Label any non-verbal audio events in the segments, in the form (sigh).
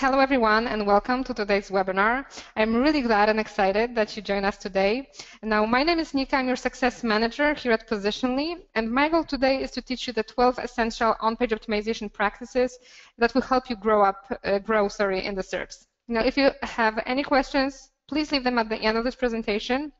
Hello everyone and welcome to today's webinar. I'm really glad and excited that you join us today. Now my name is Nika, I'm your success manager here at Positionly and my goal today is to teach you the 12 essential on-page optimization practices that will help you grow up, uh, grow sorry, in the SERPs. Now if you have any questions, please leave them at the end of this presentation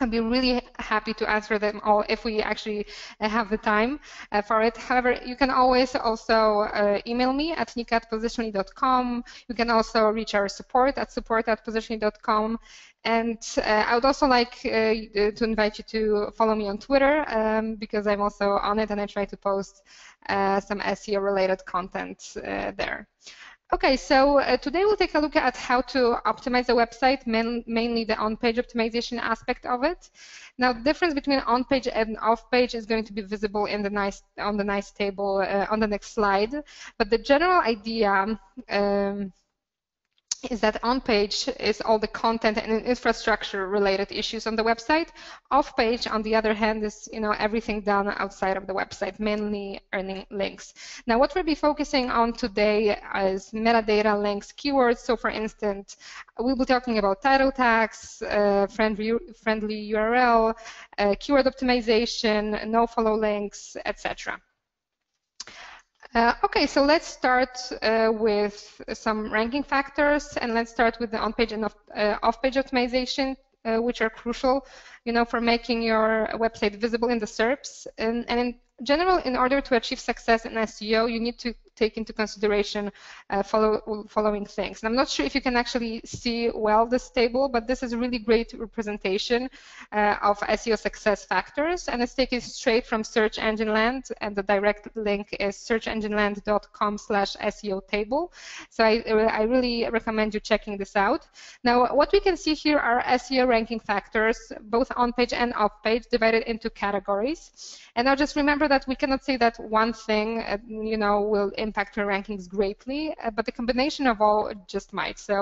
I'd be really happy to answer them all if we actually uh, have the time uh, for it. However, you can always also uh, email me at nika@positionly.com. You can also reach our support at support@positionly.com. And uh, I would also like uh, to invite you to follow me on Twitter um, because I'm also on it and I try to post uh, some SEO-related content there. Okay, so uh, today we'll take a look at how to optimize a website, main, mainly the on-page optimization aspect of it. Now, the difference between on-page and off-page is going to be visible in the nice on the nice table uh, on the next slide. But the general idea um, is that on page is all the content and infrastructure related issues on the website. Off page, on the other hand, is you know everything done outside of the website, mainly earning links. Now, what we'll be focusing on today is metadata links, keywords. So, for instance, we'll be talking about title tags, uh, friendly, URL, uh, keyword optimization, no follow links, etc. Uh, okay, so let's start uh, with some ranking factors, and let's start with the on-page and uh, off-page optimization, uh, which are crucial, you know, for making your website visible in the SERPs. And, and in general, in order to achieve success in SEO, you need to take into consideration uh, follow, following things. And I'm not sure if you can actually see well this table, but this is a really great representation uh, of SEO success factors. And it's taken straight from Search Engine Land, and the direct link is searchengineland.com slash SEO table. So I, I really recommend you checking this out. Now, what we can see here are SEO ranking factors, both on-page and off-page, divided into categories. And now just remember that we cannot say that one thing, uh, you know, will impact your rankings greatly, uh, but the combination of all just might. So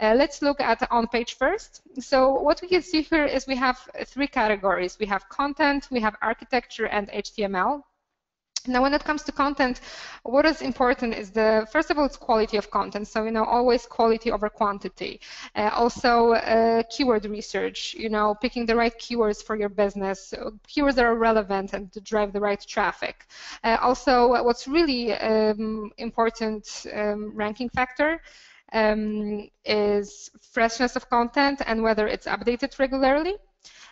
uh, let's look at on page first. So what we can see here is we have three categories. We have content, we have architecture, and HTML. Now, when it comes to content, what is important is the first of all, it's quality of content. So you know, always quality over quantity. Uh, also, uh, keyword research. You know, picking the right keywords for your business, keywords that are relevant and to drive the right traffic. Uh, also, what's really um, important um, ranking factor um, is freshness of content and whether it's updated regularly.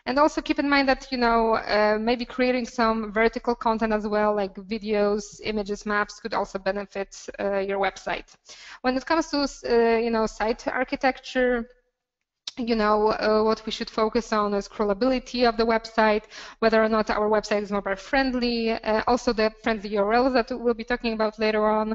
And also keep in mind that, you know, uh, maybe creating some vertical content as well, like videos, images, maps, could also benefit uh, your website. When it comes to, uh, you know, site architecture, you know, uh, what we should focus on is crawlability of the website, whether or not our website is mobile friendly, uh, also the friendly URLs that we'll be talking about later on.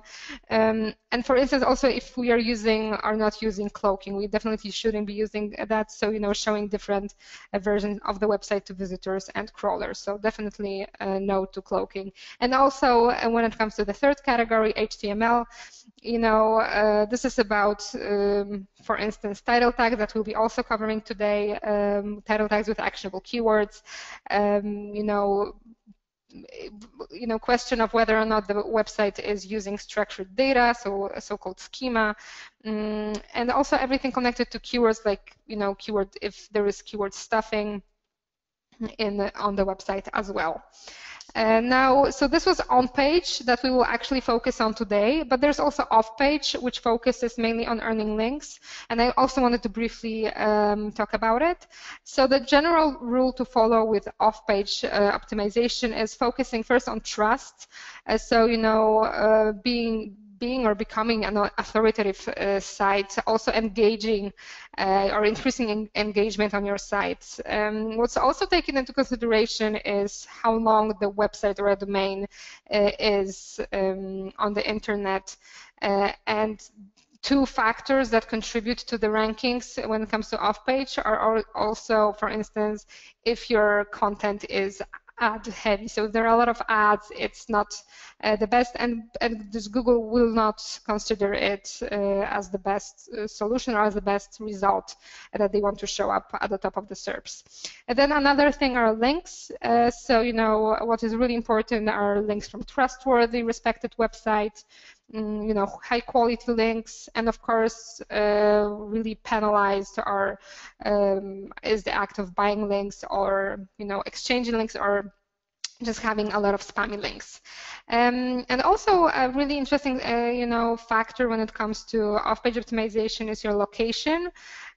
Um, and for instance, also if we are using or not using cloaking, we definitely shouldn't be using that. So, you know, showing different uh, versions of the website to visitors and crawlers. So definitely uh, no to cloaking. And also uh, when it comes to the third category, HTML, you know, uh, this is about, um, for instance, title tags that we'll be also covering today, um, title tags with actionable keywords, um, you know, you know, question of whether or not the website is using structured data, so so-called schema, um, and also everything connected to keywords like, you know, keyword if there is keyword stuffing in on the website as well. Uh, now, so this was on page that we will actually focus on today, but there's also off page, which focuses mainly on earning links. And I also wanted to briefly um, talk about it. So the general rule to follow with off page uh, optimization is focusing first on trust. Uh, so, you know, uh, being being or becoming an authoritative uh, site, also engaging uh, or increasing en engagement on your site. Um, what's also taken into consideration is how long the website or a domain uh, is um, on the internet uh, and two factors that contribute to the rankings when it comes to off-page are also, for instance, if your content is ad heavy. So there are a lot of ads. It's not uh, the best, and, and this Google will not consider it uh, as the best uh, solution or as the best result that they want to show up at the top of the SERPs. And then another thing are links. Uh, so you know what is really important are links from trustworthy, respected websites. Mm, you know, high quality links, and of course, uh, really penalized are um, is the act of buying links or you know exchanging links or just having a lot of spammy links. Um, and also a really interesting, uh, you know, factor when it comes to off-page optimization is your location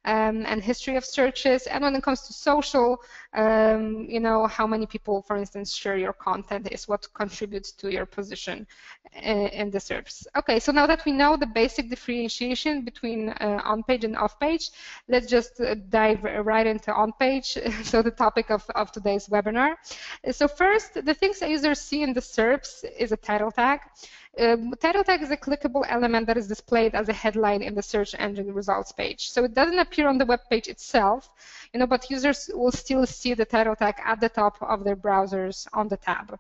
um, and history of searches. And when it comes to social, um, you know, how many people, for instance, share your content is what contributes to your position in, in the SERPs. Okay, so now that we know the basic differentiation between uh, on-page and off-page, let's just uh, dive right into on-page, (laughs) so the topic of, of today's webinar. So first, the things that users see in the SERPs is a title tag. Um, title tag is a clickable element that is displayed as a headline in the search engine results page. So it doesn't appear on the web page itself, you know, but users will still see the title tag at the top of their browsers on the tab.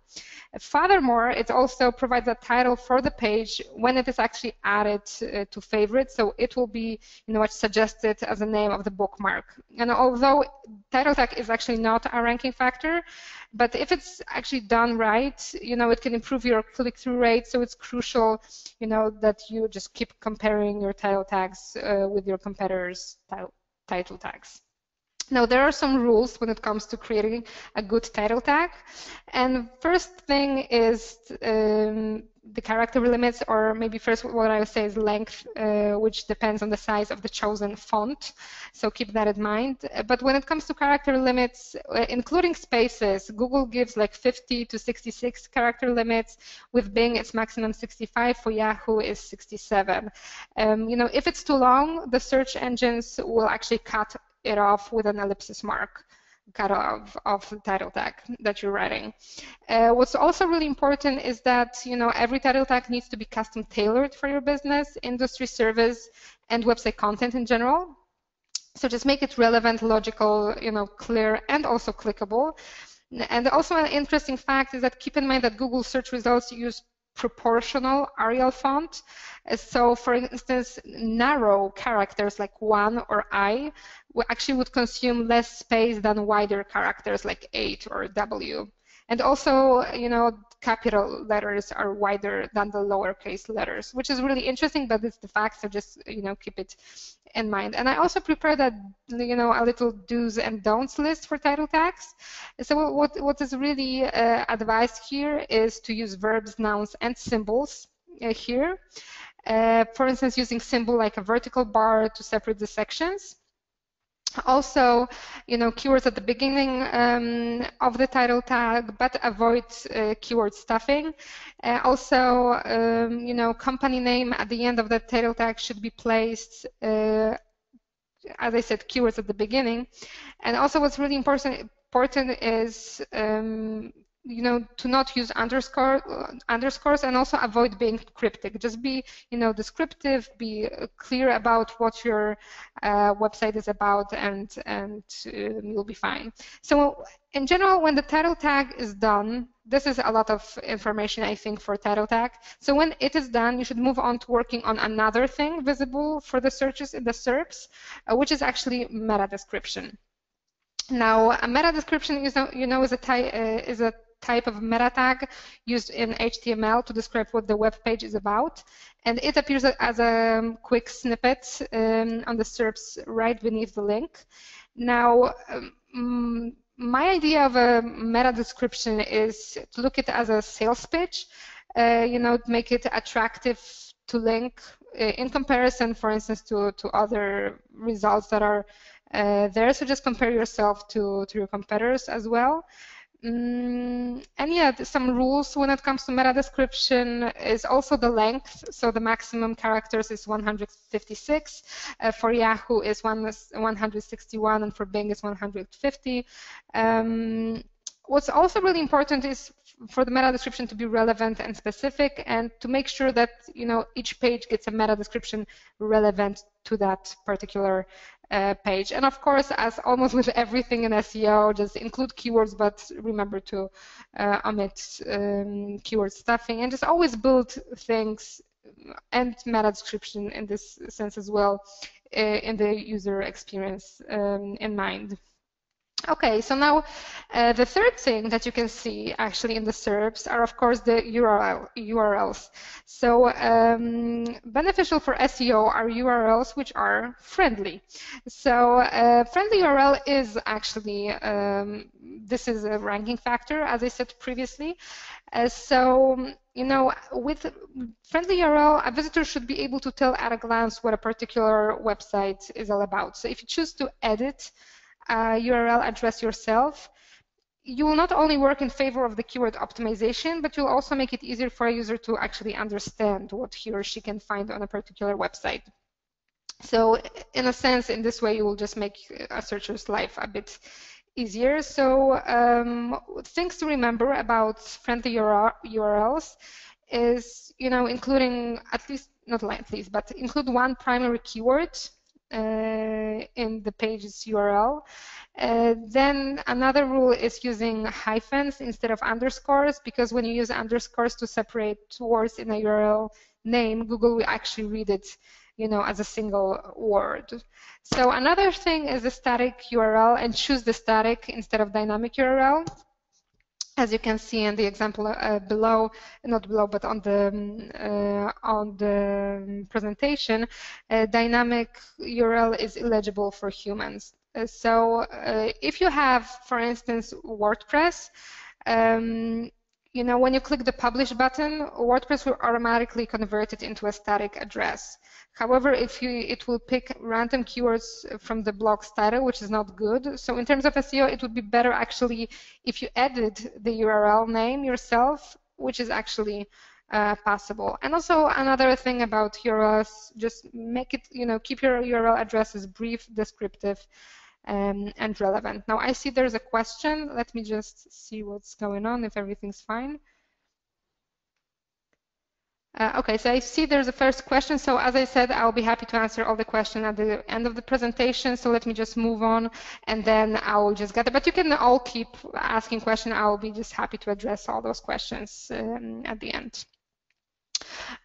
Furthermore, it also provides a title for the page when it is actually added uh, to favorites, so it will be, you know, suggested as a name of the bookmark. And although title tag is actually not a ranking factor, but if it's actually done right, you know, it can improve your click-through rate. So it's crucial, you know, that you just keep comparing your title tags uh, with your competitors' title, title tags. Now, there are some rules when it comes to creating a good title tag. And first thing is um, the character limits, or maybe first what I would say is length, uh, which depends on the size of the chosen font. So keep that in mind. But when it comes to character limits, uh, including spaces, Google gives like 50 to 66 character limits. With Bing, it's maximum 65. For Yahoo, is 67. Um, you know, if it's too long, the search engines will actually cut it off with an ellipsis mark cut off of the title tag that you're writing. Uh, what's also really important is that you know every title tag needs to be custom tailored for your business, industry, service, and website content in general. So just make it relevant, logical, you know, clear, and also clickable. And also an interesting fact is that keep in mind that Google search results use proportional Arial font. Uh, so for instance, narrow characters like one or I actually would consume less space than wider characters like eight or W. And also, you know, capital letters are wider than the lowercase letters, which is really interesting, but it's the fact, so just, you know, keep it in mind. And I also prepared a, you know, a little do's and don'ts list for title tags. So what, what is really uh, advised here is to use verbs, nouns, and symbols uh, here. Uh, for instance, using symbol like a vertical bar to separate the sections. Also, you know, keywords at the beginning um, of the title tag, but avoid uh, keyword stuffing. Uh, also, um, you know, company name at the end of the title tag should be placed uh, as I said, keywords at the beginning. And also what's really important, important is um, you know, to not use underscore, uh, underscores and also avoid being cryptic. Just be, you know, descriptive, be clear about what your uh, website is about and, and uh, you'll be fine. So in general, when the title tag is done, this is a lot of information, I think, for title tag. So when it is done, you should move on to working on another thing visible for the searches in the SERPs, uh, which is actually meta description. Now, a meta description is, you know, is a, uh, is a type of meta tag used in HTML to describe what the web page is about. And it appears as a quick snippet um, on the SERPs right beneath the link. Now, um, my idea of a meta description is to look at it as a sales pitch, uh, you know, make it attractive to link uh, in comparison, for instance, to, to other results that are uh, there. So just compare yourself to, to your competitors as well. Mm, and yeah, some rules when it comes to meta description is also the length. So the maximum characters is 156. Uh, for Yahoo is 161, and for Bing is 150. Um, what's also really important is for the meta description to be relevant and specific and to make sure that you know each page gets a meta description relevant to that particular uh, page. And of course, as almost with everything in SEO, just include keywords, but remember to uh, omit um, keyword stuffing and just always build things and meta description in this sense as well uh, in the user experience um, in mind. Okay, so now uh, the third thing that you can see actually in the SERPs are of course the URL, URLs. So um, beneficial for SEO are URLs which are friendly. So uh, friendly URL is actually, um, this is a ranking factor as I said previously. Uh, so, you know, with friendly URL, a visitor should be able to tell at a glance what a particular website is all about. So if you choose to edit uh, URL address yourself, you will not only work in favor of the keyword optimization, but you'll also make it easier for a user to actually understand what he or she can find on a particular website. So in a sense, in this way, you will just make a searcher's life a bit easier. So um, things to remember about friendly URLs is, you know, including at least, not at least, but include one primary keyword in the page's URL. Uh, then another rule is using hyphens instead of underscores because when you use underscores to separate words in a URL name, Google will actually read it you know, as a single word. So another thing is the static URL and choose the static instead of dynamic URL as you can see in the example uh, below, not below, but on the um, uh, on the presentation, uh, dynamic URL is illegible for humans. Uh, so uh, if you have, for instance, WordPress, um, you know, when you click the publish button, WordPress will automatically convert it into a static address. However, if you, it will pick random keywords from the blog's title, which is not good. So in terms of SEO, it would be better actually if you edit the URL name yourself, which is actually uh, possible. And also another thing about URLs, just make it, you know, keep your URL addresses brief, descriptive, um, and relevant. Now I see there's a question. Let me just see what's going on, if everything's fine. Uh, okay, so I see there's a first question. So as I said, I'll be happy to answer all the questions at the end of the presentation. So let me just move on and then I will just get it. But you can all keep asking questions. I will be just happy to address all those questions um, at the end.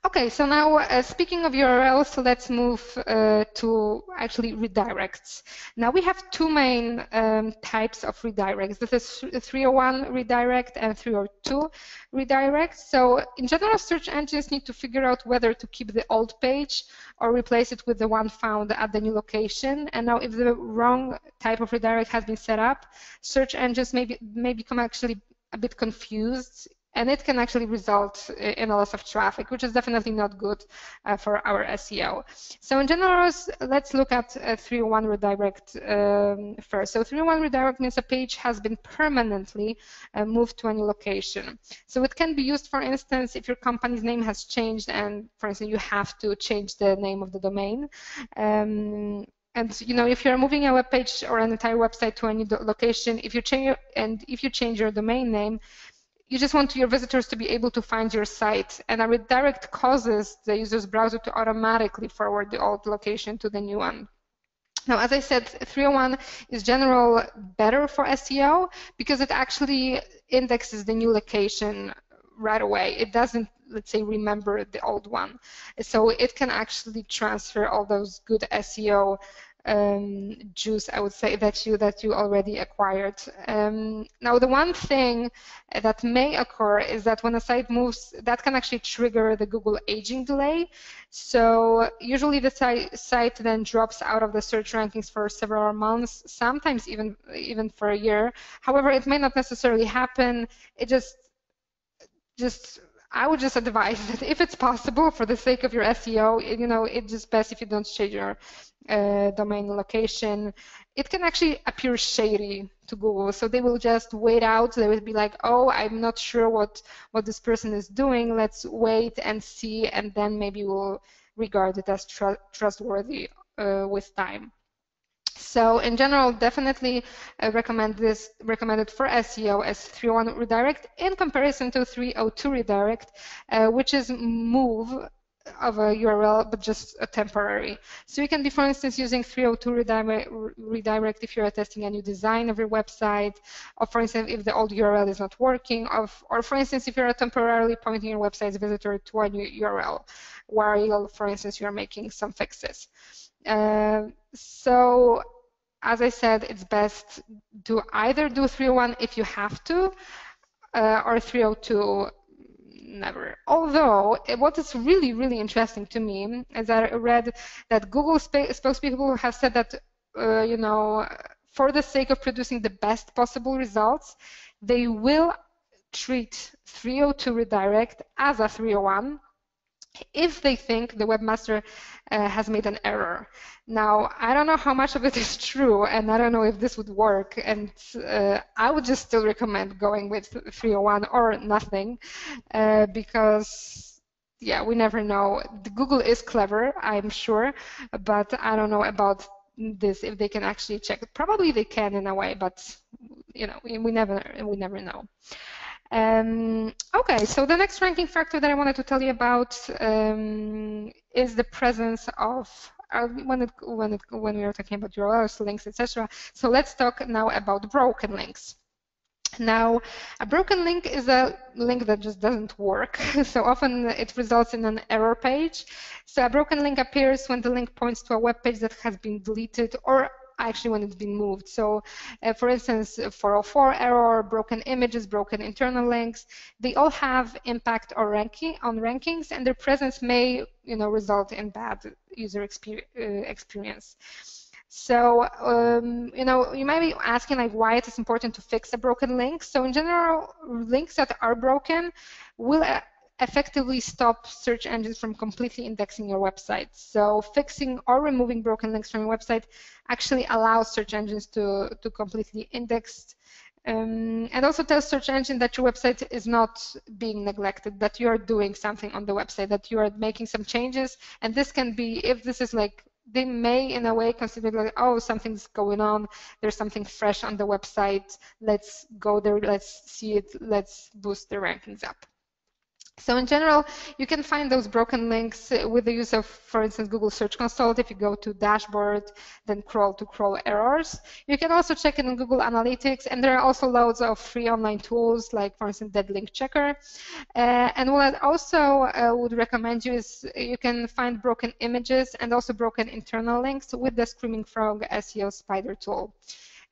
Okay, so now uh, speaking of URLs, let's move uh, to actually redirects. Now we have two main um, types of redirects. This is 301 redirect and 302 redirect. So in general, search engines need to figure out whether to keep the old page or replace it with the one found at the new location. And now if the wrong type of redirect has been set up, search engines may, be, may become actually a bit confused and it can actually result in a loss of traffic, which is definitely not good uh, for our SEO. So in general, let's look at uh, 301 redirect um, first. So 301 redirect means a page has been permanently uh, moved to a new location. So it can be used, for instance, if your company's name has changed and, for instance, you have to change the name of the domain. Um, and you know, if you're moving a web page or an entire website to a new location, if you change and if you change your domain name, you just want your visitors to be able to find your site. And a redirect causes the user's browser to automatically forward the old location to the new one. Now, as I said, 301 is general better for SEO because it actually indexes the new location right away. It doesn't, let's say, remember the old one. So it can actually transfer all those good SEO um, juice, I would say, that you that you already acquired. Um, now, the one thing that may occur is that when a site moves, that can actually trigger the Google aging delay. So usually the site, site then drops out of the search rankings for several months, sometimes even even for a year. However, it may not necessarily happen. It just just I would just advise (laughs) that if it's possible, for the sake of your SEO, you know, it's just best if you don't change your uh, domain location. It can actually appear shady to Google, so they will just wait out. They will be like, "Oh, I'm not sure what what this person is doing. Let's wait and see, and then maybe we'll regard it as tr trustworthy uh, with time." So in general, definitely uh, recommend this recommended for SEO as 301 redirect in comparison to 302 redirect, uh, which is move of a URL, but just a temporary. So you can be, for instance, using 302 redirect, redirect if you're testing a new design of your website, or for instance, if the old URL is not working, or, or for instance, if you're temporarily pointing your website's visitor to a new URL, while, for instance, you're making some fixes. Uh, so as I said, it's best to either do 301 if you have to, uh, or 302 never. Although, what is really, really interesting to me is that I read that Google spokespeople have said that, uh, you know, for the sake of producing the best possible results, they will treat 302 redirect as a 301 if they think the webmaster uh, has made an error. Now, I don't know how much of it is true, and I don't know if this would work, and uh, I would just still recommend going with 301 or nothing, uh, because, yeah, we never know. Google is clever, I'm sure, but I don't know about this if they can actually check. Probably they can in a way, but you know, we never we never know. Um, okay, so the next ranking factor that I wanted to tell you about um, is the presence of uh, when it when it when we are talking about URLs, links, etc. So let's talk now about broken links. Now, a broken link is a link that just doesn't work. (laughs) so often it results in an error page. So a broken link appears when the link points to a web page that has been deleted or actually when it's been moved. So uh, for instance, 404 error, broken images, broken internal links, they all have impact on, ranking, on rankings and their presence may you know, result in bad user exper uh, experience. So, um, you know, you might be asking like why it is important to fix a broken link. So in general, links that are broken will uh, effectively stop search engines from completely indexing your website. So fixing or removing broken links from your website actually allows search engines to, to completely index um, and also tell search engine that your website is not being neglected, that you are doing something on the website, that you are making some changes. And this can be, if this is like, they may in a way consider like, oh, something's going on, there's something fresh on the website, let's go there, let's see it, let's boost the rankings up. So in general, you can find those broken links with the use of, for instance, Google Search Console. If you go to dashboard, then crawl to crawl errors. You can also check it in Google Analytics, and there are also loads of free online tools, like, for instance, Dead Link Checker. Uh, and what I also uh, would recommend you is you can find broken images and also broken internal links with the Screaming Frog SEO Spider tool.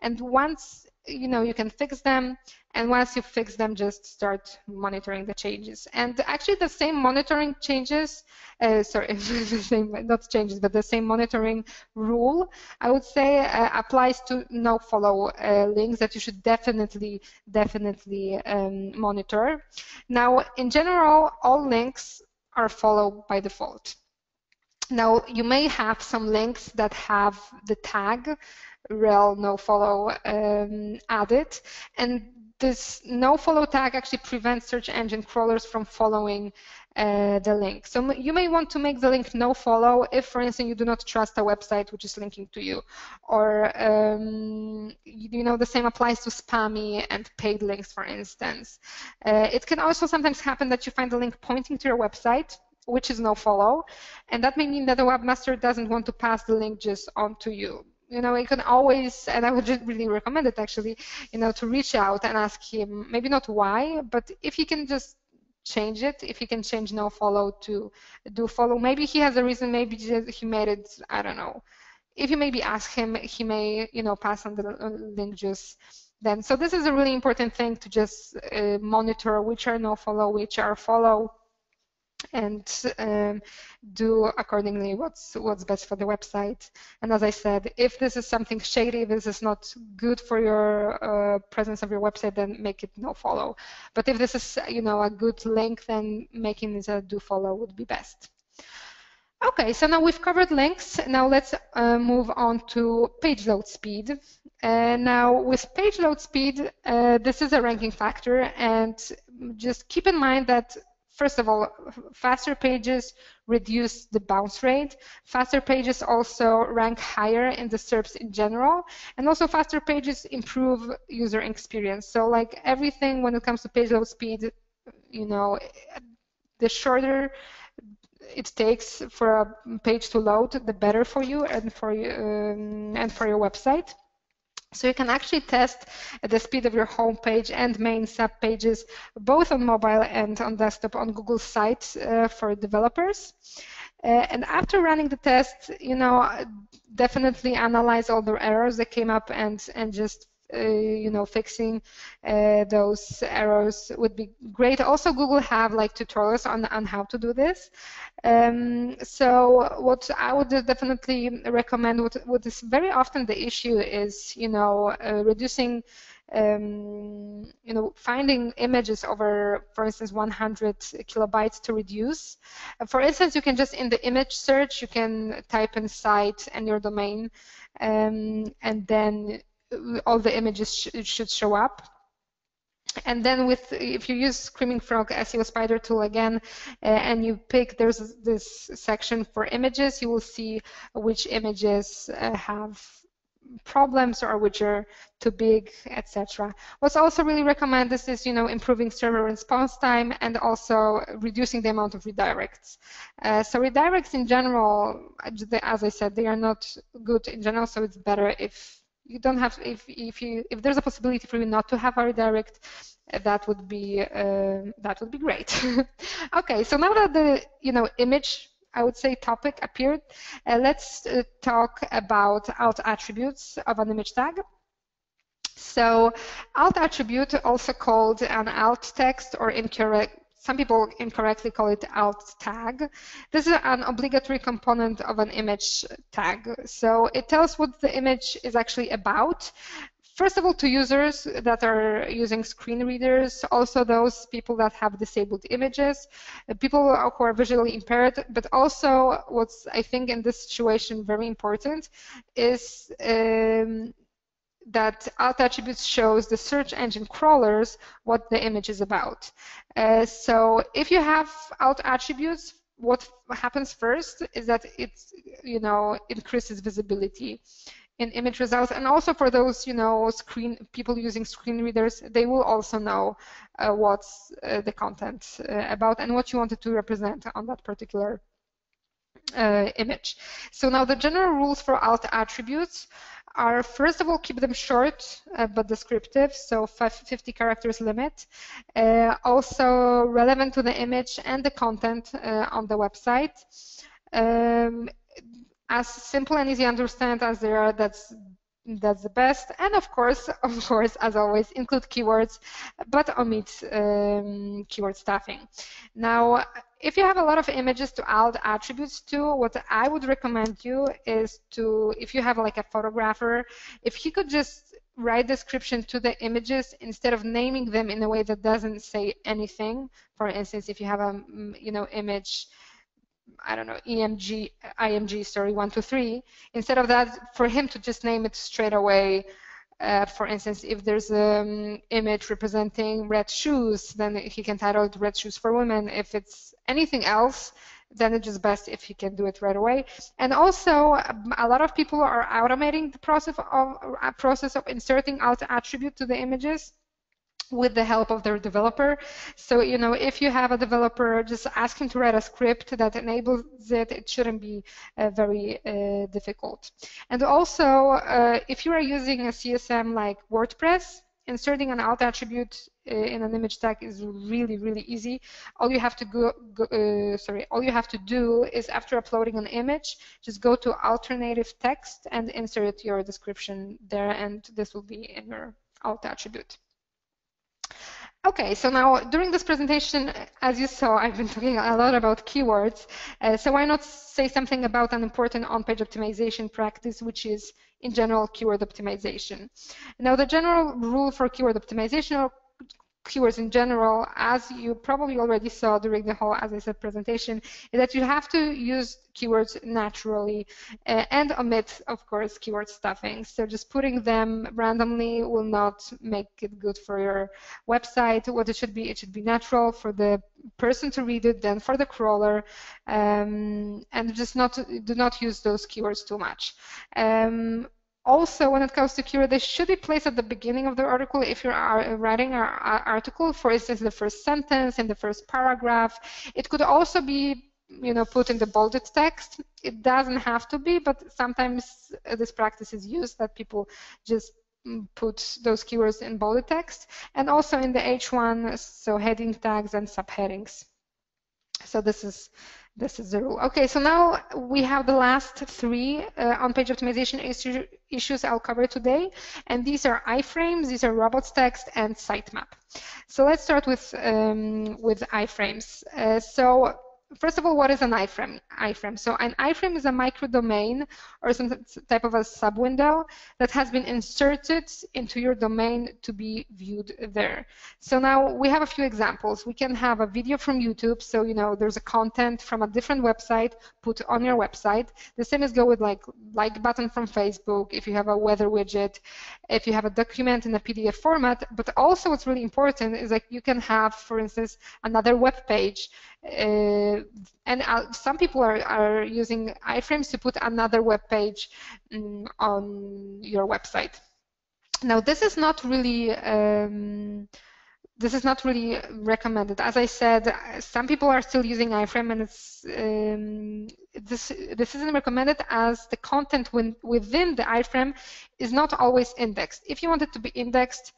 And once you know you can fix them and once you fix them just start monitoring the changes. And actually the same monitoring changes uh, sorry (laughs) the same not changes but the same monitoring rule I would say uh, applies to no follow uh, links that you should definitely definitely um, monitor. Now in general all links are followed by default. Now, you may have some links that have the tag rel nofollow um, added, and this nofollow tag actually prevents search engine crawlers from following uh, the link. So you may want to make the link nofollow if, for instance, you do not trust a website which is linking to you. Or, um, you know, the same applies to spammy and paid links, for instance. Uh, it can also sometimes happen that you find a link pointing to your website, which is nofollow, and that may mean that the webmaster doesn't want to pass the link just on to you. You know, you can always, and I would really recommend it actually, you know, to reach out and ask him, maybe not why, but if he can just change it, if he can change no follow to do follow, maybe he has a reason, maybe he made it, I don't know. If you maybe ask him, he may, you know, pass on the link just then. So this is a really important thing to just uh, monitor which are no follow, which are follow, and um, do accordingly what's what's best for the website. And as I said, if this is something shady, this is not good for your uh, presence of your website, then make it no follow. But if this is you know a good link, then making it a do follow would be best. Okay, so now we've covered links. Now let's uh, move on to page load speed. Uh, now with page load speed, uh, this is a ranking factor, and just keep in mind that first of all, faster pages reduce the bounce rate. Faster pages also rank higher in the SERPs in general. And also faster pages improve user experience. So like everything when it comes to page load speed, you know, the shorter it takes for a page to load, the better for you and for, um, and for your website. So you can actually test the speed of your home page and main sub pages both on mobile and on desktop on Google Sites uh, for developers. Uh, and after running the test, you know, definitely analyze all the errors that came up and and just you know fixing uh, those errors would be great also google have like tutorials on on how to do this um, so what i would definitely recommend what, what is very often the issue is you know uh, reducing um, you know, finding images over, for instance, 100 kilobytes to reduce. for instance, you can just in the image search, you can type in site and your domain, um, and then all the images sh should show up. And then with, if you use Screaming Frog SEO Spider tool again, uh, and you pick, there's this section for images, you will see which images uh, have problems or which are too big, etc. What's also really recommended is, you know, improving server response time and also reducing the amount of redirects. Uh, so redirects in general, as I said, they are not good in general, so it's better if you don't have if if you if there's a possibility for you not to have a redirect that would be uh, that would be great. (laughs) Okay so now that the you know image I would say topic appeared uh, let's uh, talk about alt attributes of an image tag. So alt attribute also called an alt text or incorrect some people incorrectly call it alt tag. This is an obligatory component of an image tag. So it tells what the image is actually about. First of all, to users that are using screen readers, also those people that have disabled images, people who are visually impaired, but also what's, I think, in this situation very important is um, that alt attributes shows the search engine crawlers what the image is about. Uh, so if you have alt attributes, what happens first is that it, you know, increases visibility in image results, and also for those, you know, screen people using screen readers, they will also know uh, what's uh, the content uh, about and what you wanted to represent on that particular uh, image. So now the general rules for alt attributes are first of all keep them short uh, but descriptive, so 50 characters limit. Uh, also relevant to the image and the content uh, on the website. Um, as simple and easy to understand as they are, that's that's the best. And of course, (laughs) of course, as always, include keywords, but omit um, keyword stuffing. Now, if you have a lot of images to add attributes to, what I would recommend you is to, if you have like a photographer, if he could just write description to the images instead of naming them in a way that doesn't say anything. For instance, if you have a mm, you know image I don't know, EMG, IMG, sorry, 123. Instead of that, for him to just name it straight away, uh, for instance, if there's an image representing red shoes, then he can title it Red Shoes for Women. If it's anything else, then it's just best if he can do it right away. And also, a lot of people are automating the process of, uh, process of inserting alt attribute to the images with the help of their developer. So, you know, if you have a developer, just ask him to write a script that enables it. It shouldn't be uh, very uh, difficult. And also, uh, if you are using a CSM like WordPress, inserting an alt attribute uh, in an image tag is really, really easy. All you have to go, go uh, sorry, all you have to do is after uploading an image, just go to alternative text and insert your description there, and this will be in your alt attribute. Okay, so now during this presentation, as you saw, I've been talking a lot about keywords. Uh, so why not say something about an important on-page optimization practice, which is, in general, keyword optimization. Now, the general rule for keyword optimization keywords in general, as you probably already saw during the whole, as I said, presentation, is that you have to use keywords naturally uh, and omit, of course, keyword stuffing. So just putting them randomly will not make it good for your website. What it should be, it should be natural for the person to read it, then for the crawler, um, and just not do not use those keywords too much. Um, also, when it comes to keyword, they should be placed at the beginning of the article if you're writing an article, for instance, the first sentence, in the first paragraph. It could also be you know, put in the bolded text. It doesn't have to be, but sometimes this practice is used that people just mm, put those keywords in bolded text. And also in the H1, so heading tags and subheadings. So this is this is the rule. Okay, so now we have the last three uh, on-page optimization issue, issues I'll cover today, and these are iframes, these are robots text, and sitemap. So let's start with um, with iframes. Uh, so first of all, what is an iframe? iframe? So an iframe is a microdomain or some type of a subwindow that has been inserted into your domain to be viewed there. So now we have a few examples. We can have a video from YouTube. So, you know, there's a content from a different website put on your website. The same is go with like like button from Facebook, if you have a weather widget, if you have a document in a PDF format. But also what's really important is like you can have, for instance, another web page uh, and uh, some people are, are using iframes to put another web page um, on your website. Now, this is not really um, this is not really recommended. As I said, some people are still using iframe, and it's um, this this isn't recommended as the content when, within the iframe is not always indexed. If you want it to be indexed,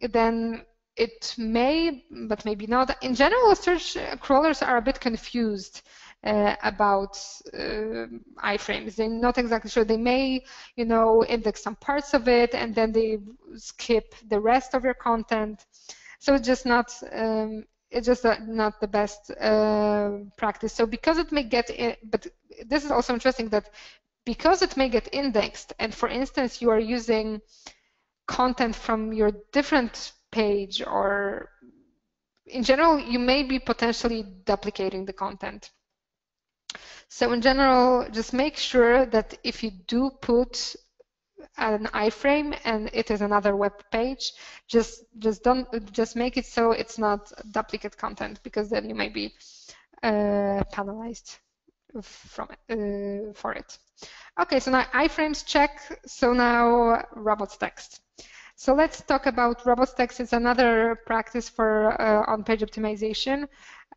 then it may, but maybe not. In general, search crawlers are a bit confused uh, about uh, iframes. They're not exactly sure. They may, you know, index some parts of it and then they skip the rest of your content. So it's just not. Um, it's just not the best uh, practice. So because it may get, in, but this is also interesting that because it may get indexed, and for instance, you are using content from your different page or in general, you may be potentially duplicating the content. So in general, just make sure that if you do put an iframe and it is another web page, just just don't just make it so it's not duplicate content because then you may be uh, penalized from uh, for it. Okay, so now iframes check. So now robots text. So let's talk about robots text. It's another practice for uh, on-page optimization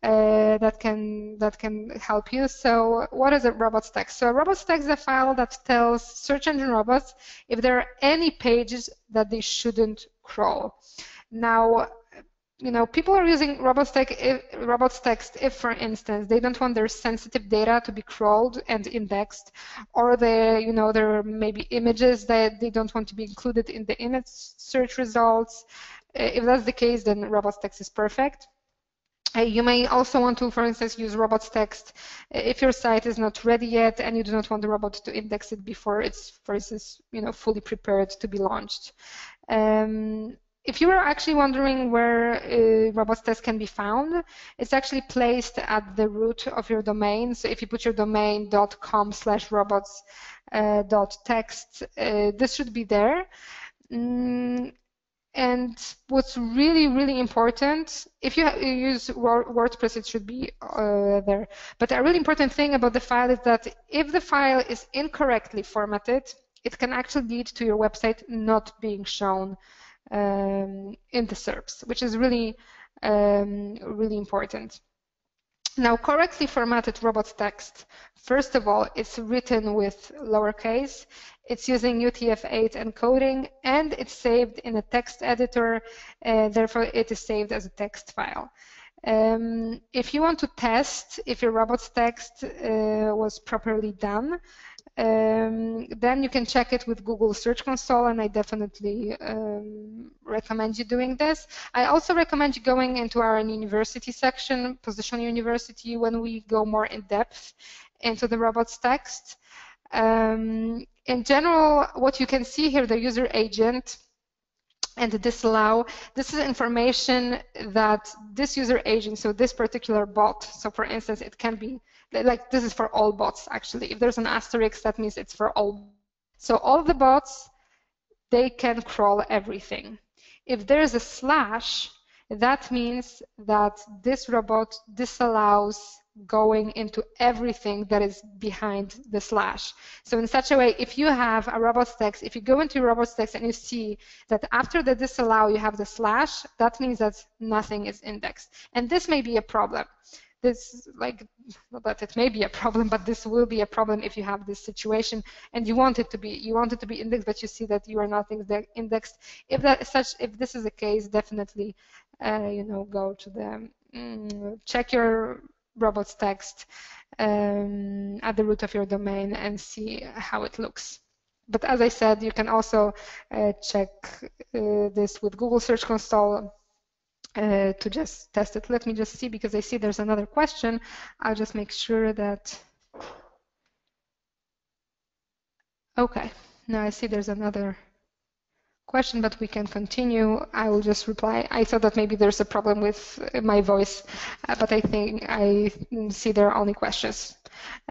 uh, that can that can help you. So what is a robots text? So a robots.txt is a file that tells search engine robots if there are any pages that they shouldn't crawl. Now, you know, people are using robots.txt if, robots text if, for instance, they don't want their sensitive data to be crawled and indexed, or they, you know, there may be images that they don't want to be included in the image search results. Uh, if that's the case, then robots.txt is perfect. Uh, you may also want to, for instance, use robots text if your site is not ready yet and you do not want the robot to index it before it's, for instance, you know, fully prepared to be launched. Um, if you were actually wondering where uh, robots text can be found, it's actually placed at the root of your domain. So if you put your domain .com slash robots uh, dot text, uh, this should be there. Mm, and what's really, really important, if you use WordPress, it should be uh, there. But a really important thing about the file is that if the file is incorrectly formatted, it can actually lead to your website not being shown um, in the SERPs, which is really, um, really important. Now, correctly formatted robots text, first of all, it's written with lowercase, it's using UTF-8 encoding, and it's saved in a text editor, uh, therefore it is saved as a text file. Um, if you want to test if your robots text uh, was properly done, um, then you can check it with Google Search Console, and I definitely um, recommend you doing this. I also recommend you going into our university section, Positionly University, when we go more in depth into the robots text. Um, in general, what you can see here, the user agent and disallow, this is information that this user agent, so this particular bot, so for instance, it can be like this is for all bots actually. If there's an asterisk, that means it's for all. So all the bots, they can crawl everything. If there's a slash, that means that this robot disallows going into everything that is behind the slash. So in such a way, if you have a robots text, if you go into robots text and you see that after the disallow you have the slash, that means that nothing is indexed. And this may be a problem this like not that it may be a problem but this will be a problem if you have this situation and you want it to be you want it to be indexed but you see that you are not indexed if that such if this is the case definitely you know go to the mm, check your robots text um, at the root of your domain and see how it looks. But as I said, you can also uh, check uh, this with Google Search Console uh, to just test it. Let me just see because I see there's another question. I'll just make sure that. Okay, now I see there's another question, but we can continue. I will just reply. I thought that maybe there's a problem with my voice, uh, but I think I see there are only questions.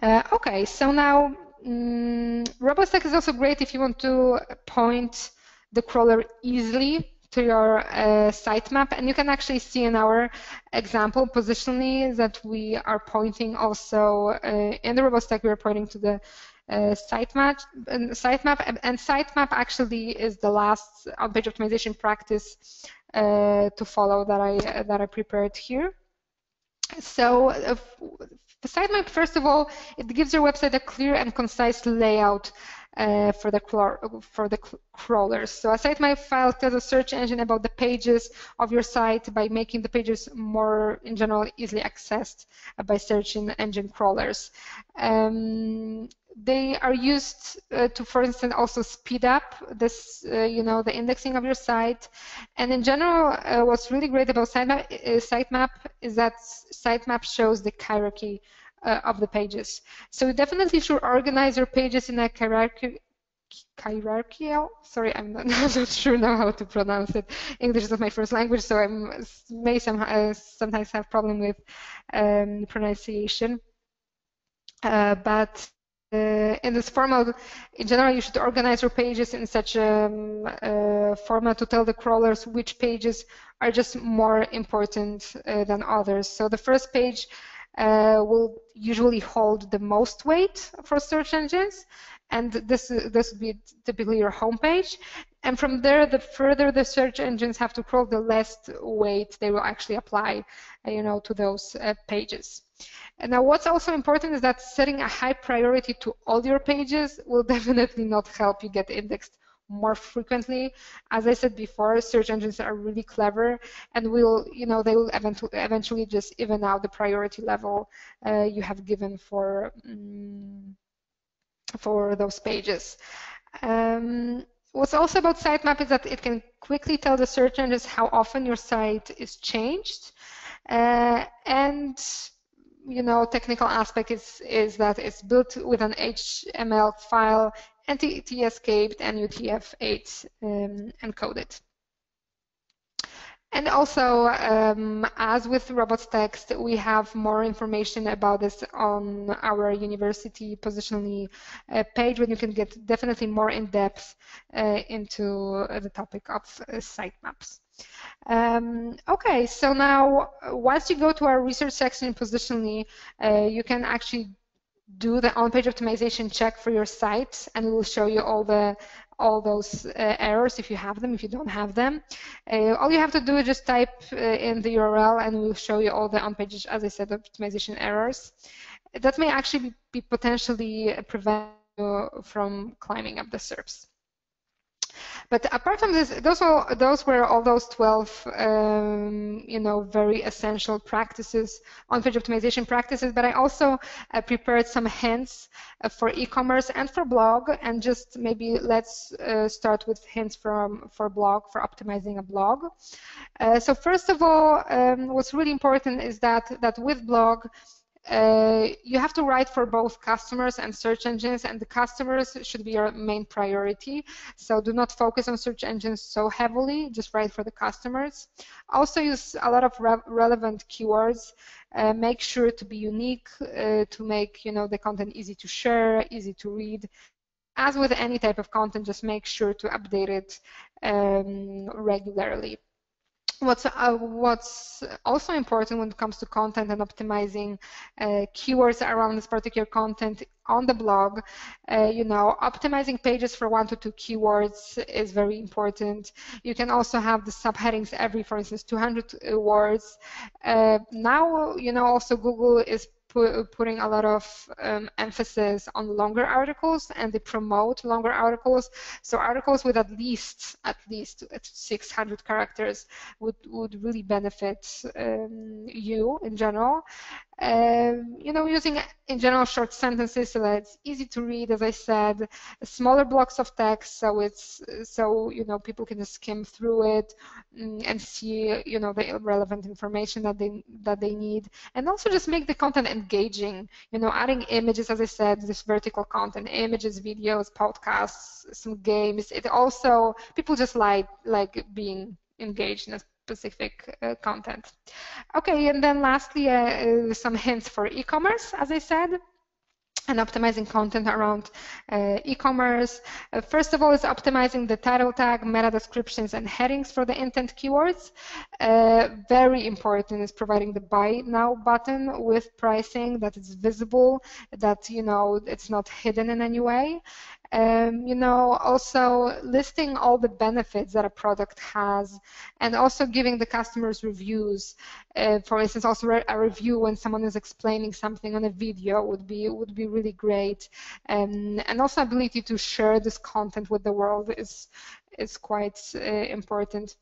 Uh, okay, so now um, robots text is also great if you want to point the crawler easily to your uh, sitemap and you can actually see in our example Positionly that we are pointing also uh, in the robots text we are pointing to the uh, sitemap, sitemap, and sitemap actually is the last on-page optimization practice uh, to follow that I that I prepared here. So uh, the sitemap, first of all, it gives your website a clear and concise layout uh, for the for the crawlers. So a sitemap file tells a search engine about the pages of your site by making the pages more, in general, easily accessed by search engine crawlers. Um, they are used uh, to, for instance, also speed up this, uh, you know, the indexing of your site. And in general, uh, what's really great about sitemap, uh, sitemap is that sitemap shows the hierarchy uh, of the pages. So you definitely should organize your pages in a hierarchy, hierarchical. Sorry, I'm not, (laughs) not, sure now how to pronounce it. English is not my first language, so I may uh, sometimes have problem with um, pronunciation. Uh, but in this format, in general, you should organize your pages in such a um, uh, format to tell the crawlers which pages are just more important uh, than others. So the first page uh, will usually hold the most weight for search engines, and this this would be typically your homepage. And from there, the further the search engines have to crawl, the less weight they will actually apply, uh, you know, to those uh, pages. And now what's also important is that setting a high priority to all your pages will (laughs) definitely not help you get indexed more frequently. As I said before, search engines are really clever and will, you know, they will eventually just even out the priority level uh, you have given for um, for those pages. Um, what's also about sitemap is that it can quickly tell the search engines how often your site is changed. Uh, and you know, technical aspect is, is that it's built with an HTML file, entity escaped, and UTF-8 um, encoded. And also, um, as with robots text, we have more information about this on our university Positionly uh, page, where you can get definitely more in depth uh, into the topic of uh, sitemaps. Um, okay, so now once you go to our research section in Positionly, uh, you can actually do the on-page optimization check for your site, and we will show you all the all those uh, errors if you have them, if you don't have them. Uh, all you have to do is just type uh, in the URL and we'll show you all the on-page, as I said, optimization errors. That may actually be, potentially prevent you from climbing up the SERPs. But apart from this, those were, those were all those 12, um, you know, very essential practices, on-page optimization practices. But I also uh, prepared some hints uh, for e-commerce and for blog. And just maybe let's uh, start with hints from for blog for optimizing a blog. Uh, so first of all, um, what's really important is that that with blog uh, you have to write for both customers and search engines, and the customers should be your main priority. So do not focus on search engines so heavily, just write for the customers. Also use a lot of re relevant keywords. Uh, make sure to be unique uh, to make you know the content easy to share, easy to read. As with any type of content, just make sure to update it um, regularly. What's, uh, what's also important when it comes to content and optimizing uh, keywords around this particular content on the blog, uh, you know, optimizing pages for one to two keywords is very important. You can also have the subheadings every, for instance, 200 words. Uh, now, you know, also Google is putting a lot of um, emphasis on longer articles and they promote longer articles. So articles with at least at least 600 characters would would really benefit um, you in general. Um, you know, using in general short sentences so that it's easy to read, as I said, smaller blocks of text so it's so you know people can just skim through it mm, and see you know the relevant information that they that they need, and also just make the content engaging. You know, adding images, as I said, this vertical content, images, videos, podcasts, some games. It also people just like like being engaged in a specific uh, content. Okay, and then lastly, uh, uh, some hints for e-commerce, as I said and optimizing content around uh, e-commerce. Uh, first of all, is optimizing the title tag, meta descriptions, and headings for the intent keywords. Uh, very important is providing the buy now button with pricing that is visible, that you know it's not hidden in any way. Um, you know, also listing all the benefits that a product has, and also giving the customers reviews. Uh, for instance, also re a review when someone is explaining something on a video would be would be really great. Um, and also ability to share this content with the world is is quite uh, important.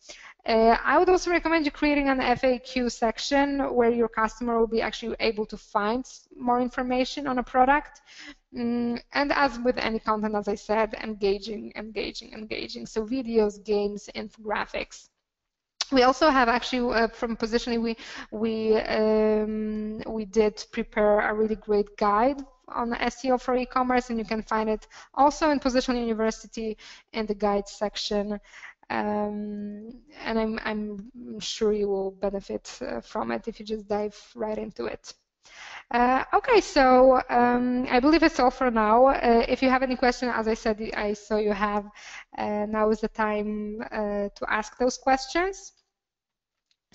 Uh, I would also recommend you creating an FAQ section where your customer will be actually able to find more information on a product. Mm, and as with any content, as I said, engaging, engaging, engaging. So videos, games, infographics. We also have actually uh, from Positionly we we um, we did prepare a really great guide on SEO for e-commerce, and you can find it also in Positionly University in the guide section. Um, and I'm, I'm sure you will benefit uh, from it if you just dive right into it. Uh, okay, so um, I believe it's all for now. Uh, if you have any questions, as I said, I saw you have, uh, now is the time uh, to ask those questions.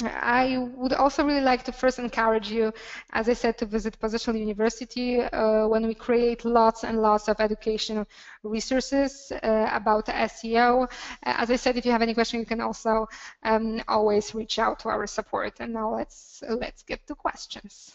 I would also really like to first encourage you, as I said, to visit Positionly University uh, when we create lots and lots of educational resources uh, about SEO. Uh, as I said, if you have any question, you can also um, always reach out to our support. And now let's let's get to questions.